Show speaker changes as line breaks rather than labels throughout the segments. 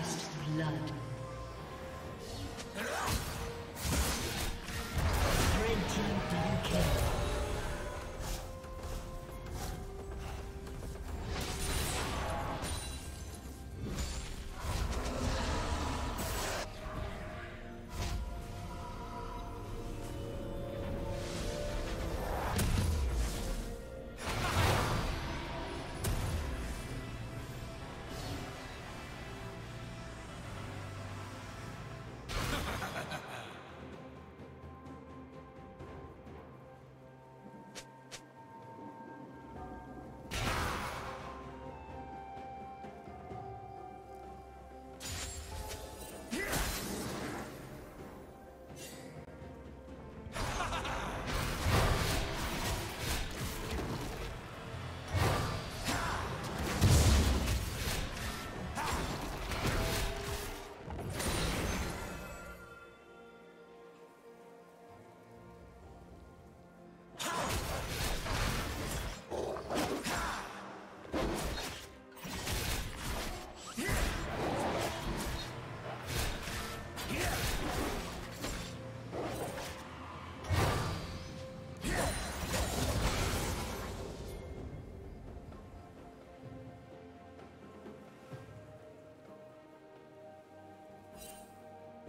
Blood.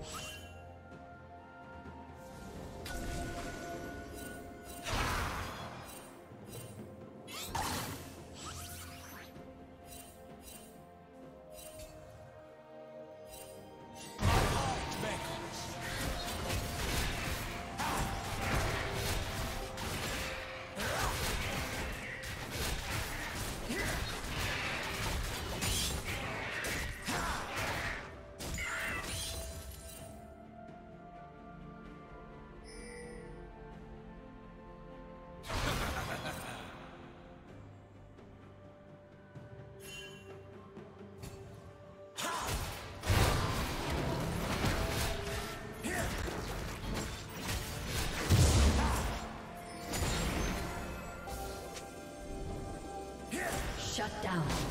you Shut down.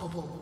Unstoppable.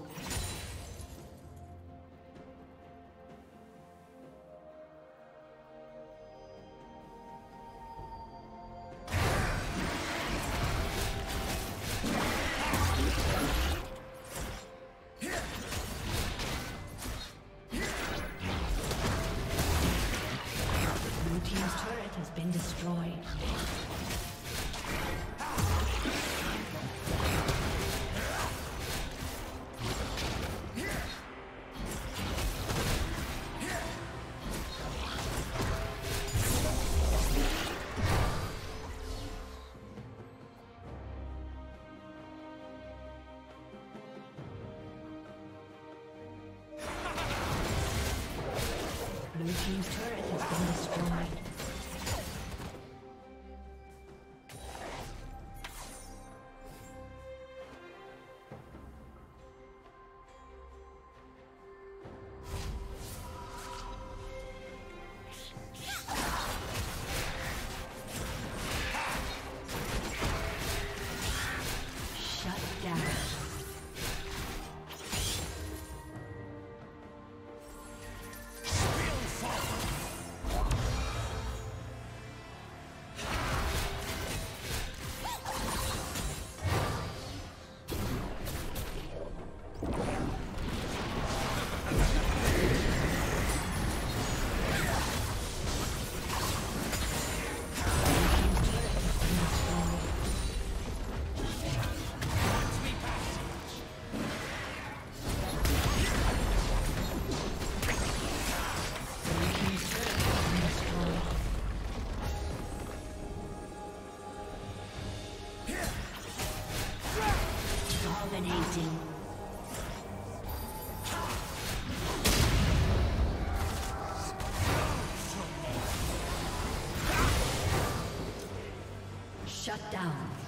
Shut down.